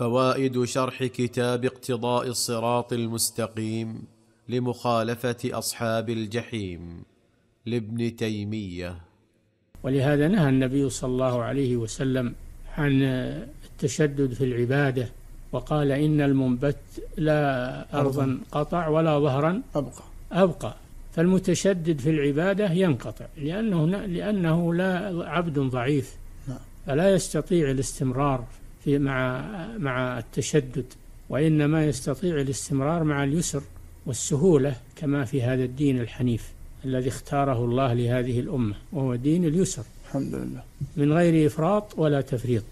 فوائد شرح كتاب اقتضاء الصراط المستقيم لمخالفة أصحاب الجحيم لابن تيمية. ولهذا نهى النبي صلى الله عليه وسلم عن التشدد في العبادة وقال إن المنبت لا أرضا قطع ولا ظهرا أبقى. أبقى. فالمتشدد في العبادة ينقطع لأنه لأنه لا عبد ضعيف. نعم. فلا يستطيع الاستمرار في مع مع التشدد وإنما يستطيع الاستمرار مع اليسر والسهولة كما في هذا الدين الحنيف الذي اختاره الله لهذه الأمة وهو دين اليسر. الحمد لله. من غير إفراط ولا تفريط.